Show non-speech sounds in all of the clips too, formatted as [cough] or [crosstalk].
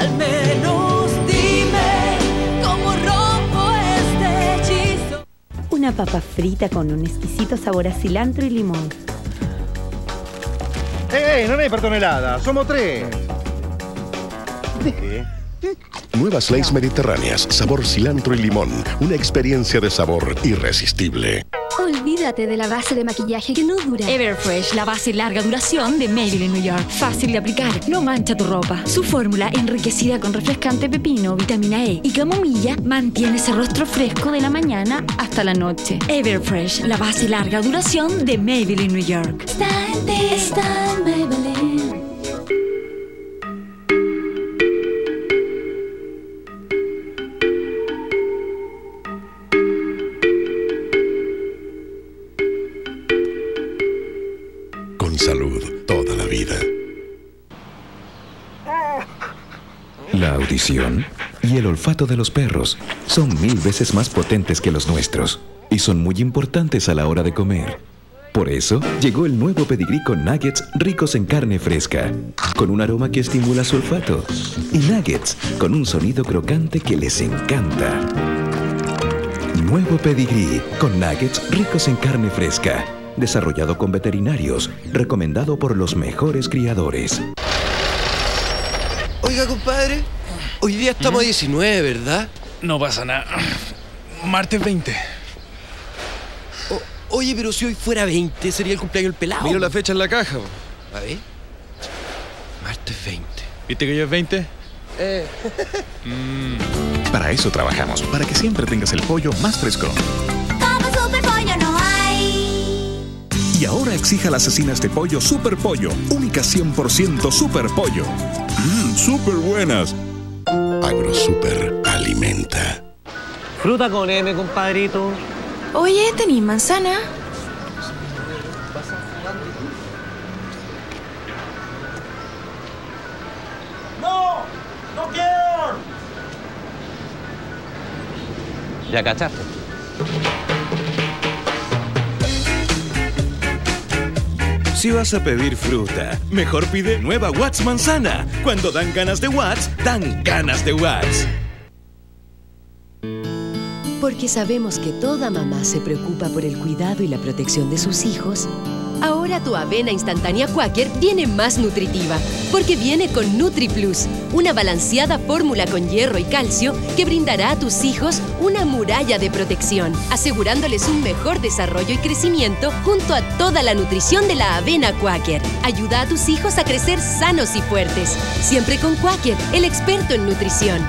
Al menos dime cómo rompo este hechizo. Una papa frita con un exquisito sabor a cilantro y limón. ¡Ey, ey! No hay per tonelada, somos tres. Nuevas leyes mediterráneas, sabor cilantro y limón. Una experiencia de sabor irresistible. Olvídate de la base de maquillaje que no dura. Everfresh, la base larga duración de Maybelline New York. Fácil de aplicar, no mancha tu ropa. Su fórmula, enriquecida con refrescante pepino, vitamina E y camomilla, mantiene ese rostro fresco de la mañana hasta la noche. Everfresh, la base larga duración de Maybelline New York. Está en ti, está en Maybelline. Salud toda la vida. La audición y el olfato de los perros son mil veces más potentes que los nuestros y son muy importantes a la hora de comer. Por eso llegó el nuevo pedigrí con nuggets ricos en carne fresca, con un aroma que estimula su olfato, y nuggets con un sonido crocante que les encanta. Nuevo pedigrí con nuggets ricos en carne fresca, desarrollado con veterinarios, recomendado por los mejores criadores. Oiga, compadre, hoy día estamos a 19, ¿verdad? No pasa nada. Martes 20. O- oye, pero si hoy fuera 20, sería el cumpleaños del pelado. Mira la fecha en la caja. bo. A ver. Martes 20. ¿Viste que hoy es 20? Eh. [laughs] Para eso trabajamos, para que siempre tengas el pollo más fresco. Y ahora exija las asesinas de pollo Super Pollo, única 100% Super Pollo. Mmm, súper buenas. AgroSuper alimenta. Fruta con M, compadrito. Oye, ¿tenís manzana? ¡No! ¡No quiero! Ya cachaste. Si vas a pedir fruta, mejor pide nueva Watts manzana. Cuando dan ganas de Watts, dan ganas de Watts. Porque sabemos que toda mamá se preocupa por el cuidado y la protección de sus hijos. Ahora tu avena instantánea Quaker viene más nutritiva, porque viene con NutriPlus, una balanceada fórmula con hierro y calcio que brindará a tus hijos una muralla de protección, asegurándoles un mejor desarrollo y crecimiento junto a toda la nutrición de la avena Quaker. Ayuda a tus hijos a crecer sanos y fuertes, siempre con Quaker, el experto en nutrición.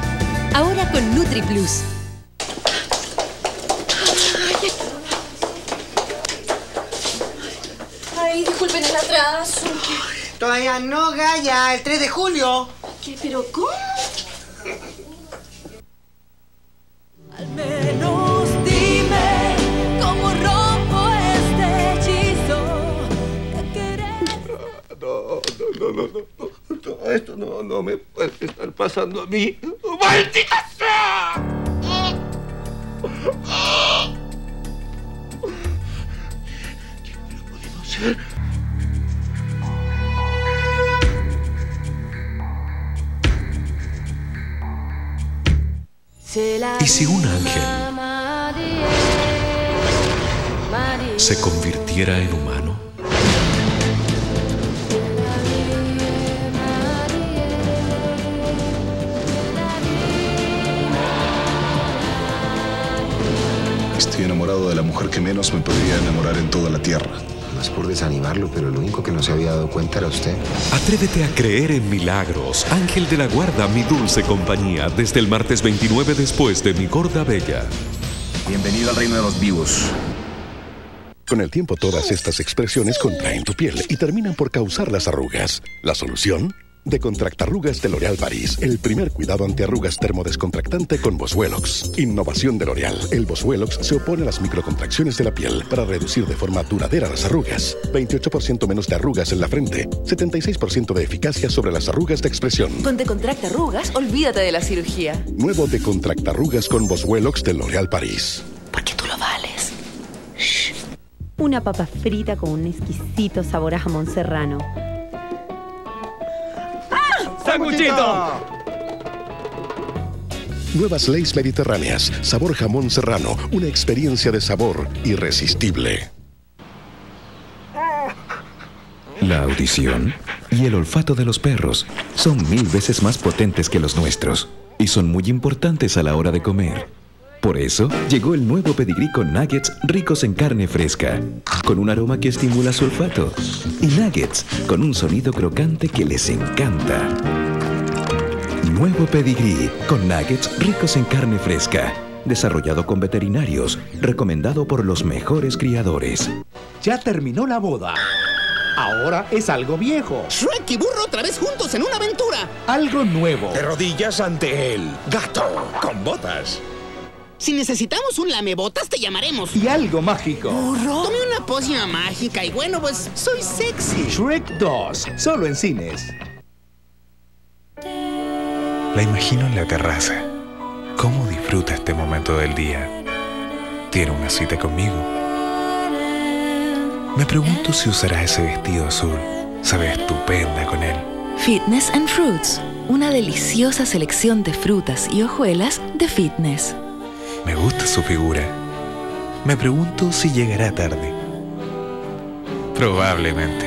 Ahora con NutriPlus. Todavía no, Gaya, el 3 de julio. ¿Qué? ¿Pero cómo? Al menos dime cómo rompo este hechizo. de querer. No, no, no, no, no. Todo esto no, no me puede estar pasando a mí. ¡Maldita sea! ¿Qué hubiera podido hacer? ¿Y si un ángel se convirtiera en humano? Estoy enamorado de la mujer que menos me podría enamorar en toda la tierra. No es por desanimarlo, pero el único que no se había dado cuenta era usted. Atrévete a creer en milagros. Ángel de la Guarda, mi dulce compañía, desde el martes 29 después de Mi Gorda Bella. Bienvenido al reino de los vivos. Con el tiempo todas estas expresiones contraen tu piel y terminan por causar las arrugas. ¿La solución? Decontractarrugas de L'Oréal París, el primer cuidado antiarrugas termodescontractante con Boswellox. Innovación de L'Oréal. El Boswellox se opone a las microcontracciones de la piel para reducir de forma duradera las arrugas. 28% menos de arrugas en la frente, 76% de eficacia sobre las arrugas de expresión. Con Decontracta Arrugas, olvídate de la cirugía. Nuevo Decontractarrugas con Boswellox de L'Oréal París. Porque tú lo vales. Una papa frita con un exquisito sabor a jamón serrano. ¡Sanguchito! Nuevas leyes mediterráneas, sabor jamón serrano, una experiencia de sabor irresistible. La audición y el olfato de los perros son mil veces más potentes que los nuestros y son muy importantes a la hora de comer. Por eso llegó el nuevo pedigrí con nuggets ricos en carne fresca, con un aroma que estimula su olfato, y nuggets con un sonido crocante que les encanta. Nuevo pedigrí con nuggets ricos en carne fresca, desarrollado con veterinarios, recomendado por los mejores criadores. Ya terminó la boda. Ahora es algo viejo. Shrek y Burro otra vez juntos en una aventura. Algo nuevo. De rodillas ante él. Gato con botas. Si necesitamos un lamebotas, te llamaremos. Y algo mágico. ¿Burro? Tomé una pócima mágica y bueno, pues soy sexy. Shrek 2, solo en cines. La imagino en la terraza. ¿Cómo disfruta este momento del día? Tiene una cita conmigo. Me pregunto si usará ese vestido azul. Se ve estupenda con él. Fitness and Fruits, una deliciosa selección de frutas y hojuelas de fitness. Me gusta su figura. Me pregunto si llegará tarde. Probablemente.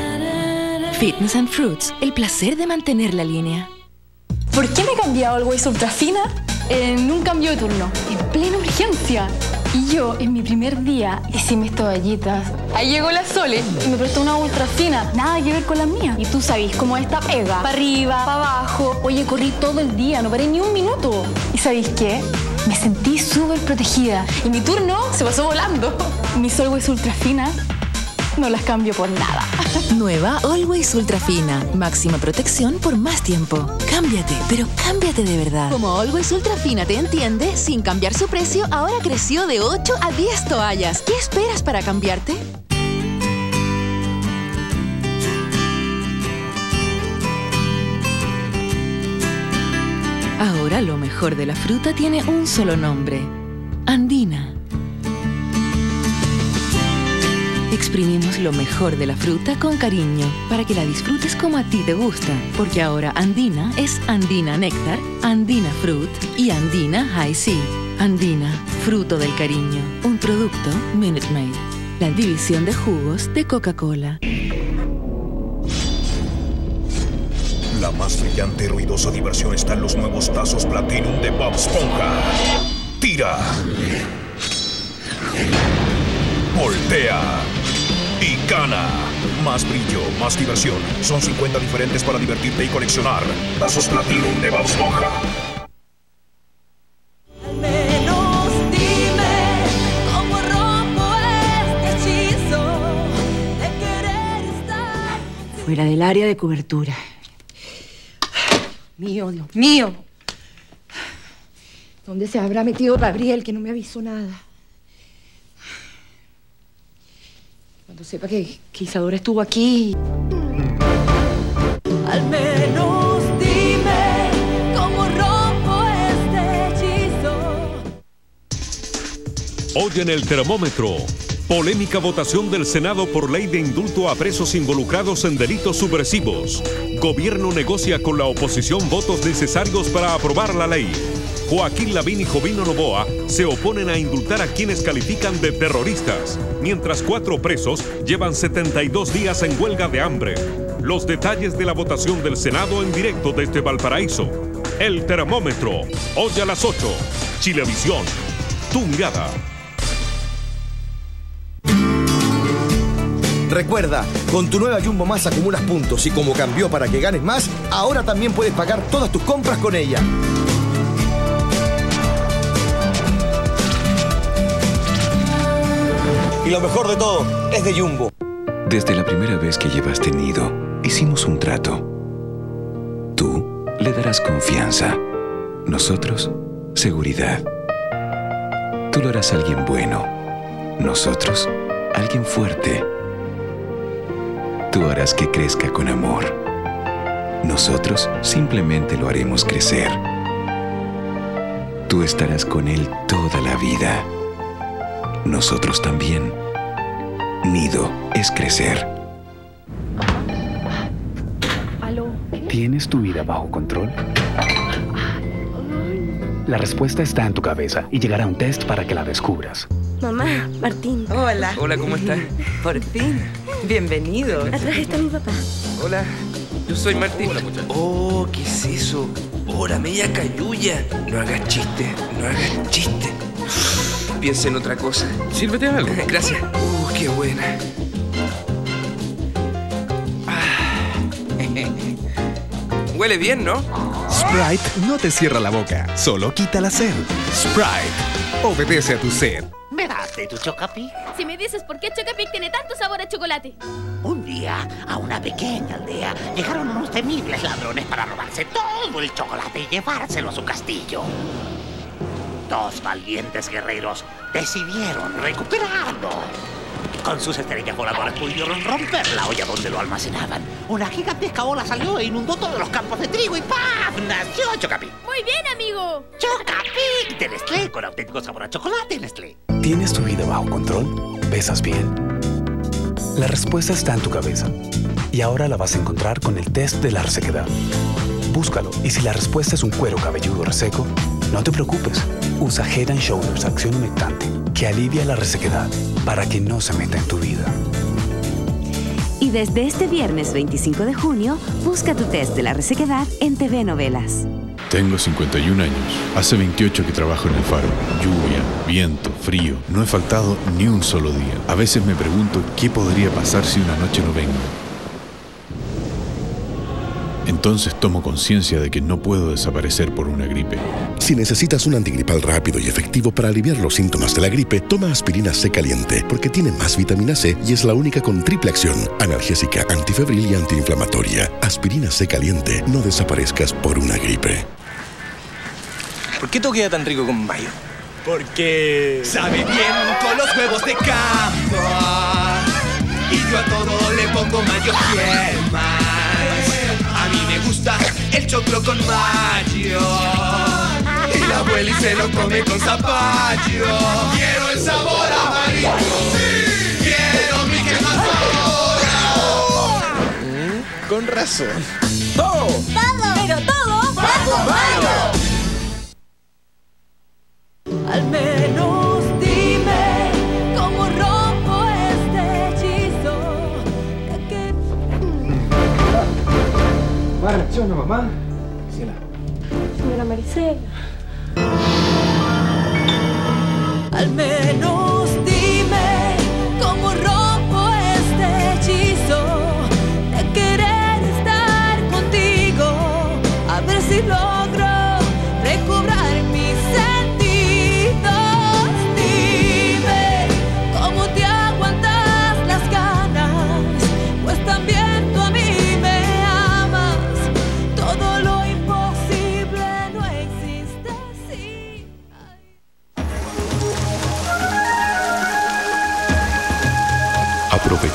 Fitness and Fruits, el placer de mantener la línea. ¿Por qué me he cambiado Always Ultra Fina? En un cambio de turno, en plena urgencia. Y yo, en mi primer día, hice mis toallitas. Ahí llegó la Sole y me prestó una ultra fina. Nada que ver con las mías. Y tú sabes cómo esta pega. Para arriba, para abajo. Oye, corrí todo el día, no paré ni un minuto. ¿Y sabéis qué? Me sentí súper protegida. Y mi turno se pasó volando. Mis Always Ultra Fina no las cambio por nada. Nueva Always Ultra Fina. Máxima protección por más tiempo. Cámbiate, pero cámbiate de verdad. Como Always Ultra Fina te entiende, sin cambiar su precio, ahora creció de 8 a 10 toallas. ¿Qué esperas para cambiarte? Ahora lo mejor de la fruta tiene un solo nombre. Andina. Exprimimos lo mejor de la fruta con cariño para que la disfrutes como a ti te gusta, porque ahora Andina es Andina Néctar, Andina Fruit y Andina High C. Andina, fruto del cariño, un producto Minute Maid, la división de jugos de Coca-Cola. La más brillante y ruidosa diversión está en los nuevos tazos Platinum de Bob Esponja. Tira. Voltea. Y gana. Más brillo, más diversión. Son 50 diferentes para divertirte y coleccionar. Tazos Platinum de Bob Esponja. Menos dime cómo rompo este hechizo de querer estar. Fuera del área de cobertura. Mío, Dios mío. ¿Dónde se habrá metido Gabriel que no me avisó nada? Cuando sepa que, que Isadora estuvo aquí. Al menos dime cómo rompo este hechizo. Hoy en el termómetro. Polémica votación del Senado por ley de indulto a presos involucrados en delitos subversivos. Gobierno negocia con la oposición votos necesarios para aprobar la ley. Joaquín Lavín y Jovino Novoa se oponen a indultar a quienes califican de terroristas, mientras cuatro presos llevan 72 días en huelga de hambre. Los detalles de la votación del Senado en directo desde Valparaíso. El termómetro, hoy a las 8. Chilevisión, tu Recuerda, con tu nueva Jumbo Más acumulas puntos y como cambió para que ganes más, ahora también puedes pagar todas tus compras con ella. Y lo mejor de todo es de Jumbo. Desde la primera vez que llevaste nido, hicimos un trato. Tú le darás confianza. Nosotros, seguridad. Tú lo harás a alguien bueno. Nosotros, alguien fuerte. Tú harás que crezca con amor. Nosotros simplemente lo haremos crecer. Tú estarás con él toda la vida. Nosotros también. Nido es crecer. ¿Tienes tu vida bajo control? La respuesta está en tu cabeza y llegará un test para que la descubras. Mamá, Martín. Hola. Hola, ¿cómo estás? Por fin. Bienvenido. Atrás está mi papá. Hola. Yo soy Martín. Hola, muchacho. Oh, ¿qué es eso? Hora media cayuya. No hagas chiste, no hagas chiste. Piensa en otra cosa. Sírvete algo. [laughs] Gracias. Uh, qué buena. Ah. [laughs] Huele bien, ¿no? Sprite no te cierra la boca, solo quita la sed. Sprite, obedece a tu sed. ¿Me das de tu Chocapic? Si me dices por qué Chocapic tiene tanto sabor a chocolate. Un día, a una pequeña aldea, llegaron unos temibles ladrones para robarse todo el chocolate y llevárselo a su castillo. Dos valientes guerreros decidieron recuperarlo. Con sus estrellas voladoras pudieron romper la olla donde lo almacenaban. Una gigantesca ola salió e inundó todos los campos de trigo y ¡paf! Nació Chocapic. Muy bien, amigo. Chocapic de Nestlé con auténtico sabor a chocolate Nestlé. ¿Tienes tu vida bajo control? ¿Pesas bien? La respuesta está en tu cabeza. Y ahora la vas a encontrar con el test de la resequedad. Búscalo y si la respuesta es un cuero cabelludo reseco, no te preocupes. Usa Head and Shoulders Acción Humectante, que alivia la resequedad para que no se meta en tu vida. Y desde este viernes 25 de junio, busca tu test de la resequedad en TV Novelas. Tengo 51 años. Hace 28 que trabajo en el faro. Lluvia, viento, frío. No he faltado ni un solo día. A veces me pregunto qué podría pasar si una noche no vengo. Entonces tomo conciencia de que no puedo desaparecer por una gripe. Si necesitas un antigripal rápido y efectivo para aliviar los síntomas de la gripe, toma aspirina C caliente, porque tiene más vitamina C y es la única con triple acción, analgésica, antifebril y antiinflamatoria. Aspirina C caliente, no desaparezcas por una gripe. ¿Por qué todo queda tan rico con mayo? Porque sabe bien con los huevos de campo. Y yo a todo le pongo mayo fiel más. A mí me gusta el choclo con mayo. Y la abuela y se lo come con zapallo. Quiero el sabor amarillo. Sí. Quiero mi que más ahora. Con razón. ¡Todo! ¡Todo! ¡Pero todo! ¡Bajo mayo! Al menos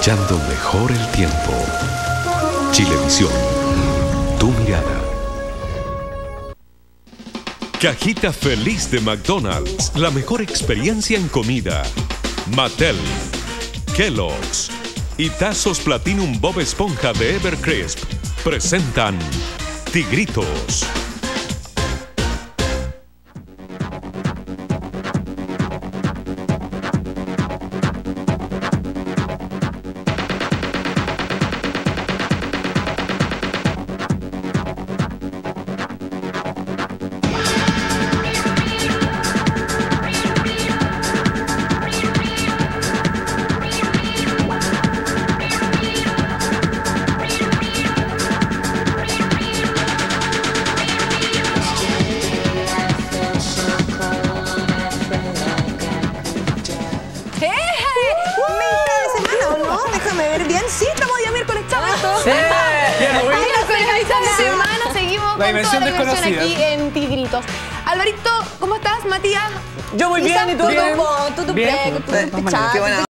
Mejor el tiempo. Chilevisión. Tu mirada. Cajita feliz de McDonald's, la mejor experiencia en comida. Mattel, Kellogg's y tazos Platinum Bob Esponja de Evercrisp presentan Tigritos. La toda desconocida. aquí en Tigritos. Alvarito, ¿cómo estás? Matías. Yo muy bien, ¿y tú? Bien. Tú, tú, tú, Bien. tú,